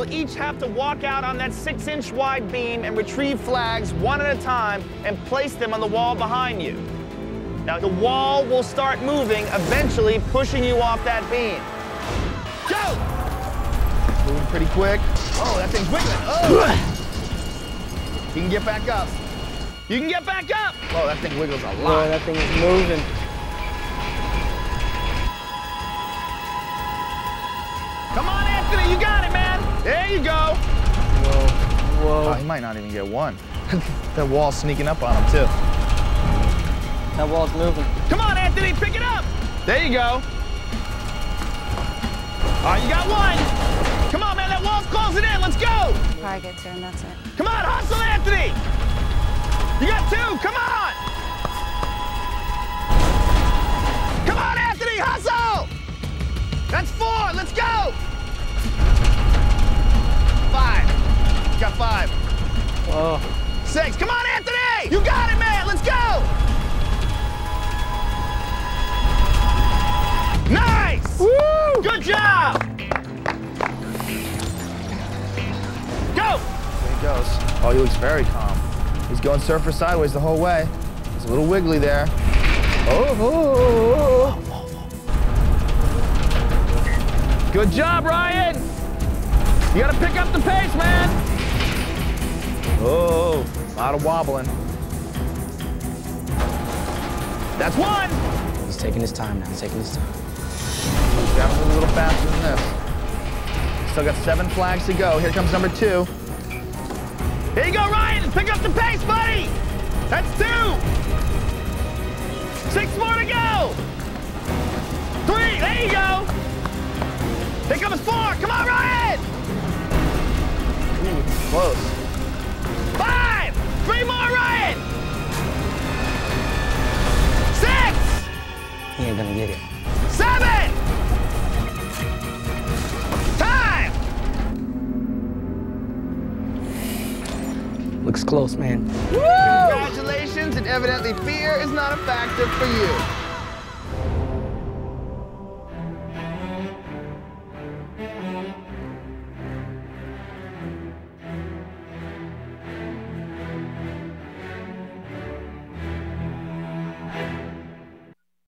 will each have to walk out on that six inch wide beam and retrieve flags one at a time and place them on the wall behind you. Now the wall will start moving, eventually pushing you off that beam. Go! Moving pretty quick. Oh, that thing's wiggling. Oh! You can get back up. You can get back up! Oh, that thing wiggles a lot. Boy, that thing is moving. Come on, Anthony, you got it, man. There you go. Whoa, whoa. Oh, he might not even get one. that wall's sneaking up on him, too. That wall's moving. Come on, Anthony, pick it up. There you go. All right, you got one. Come on, man, that wall's closing in. Let's go. Probably get to him, that's it. Come on, hustle, Anthony. Whoa. Six, come on, Anthony. You got it, man, let's go. Nice! Woo! Good job! Go! There he goes. Oh, he looks very calm. He's going surfer sideways the whole way. He's a little wiggly there. Oh, oh, oh, oh, oh. Good job, Ryan! You gotta pick up the pace, man! Oh, a lot of wobbling. That's one! He's taking his time now. He's taking his time. He's got to move a little faster than this. Still got seven flags to go. Here comes number two. Here you go, Ryan. Pick up the pace, buddy. That's two. Six more to go. Three. There you go. Here comes four. Come on, Ryan. Ooh, close. you're gonna get it. Seven! Time! Looks close, man. Woo! Congratulations, and evidently fear is not a factor for you.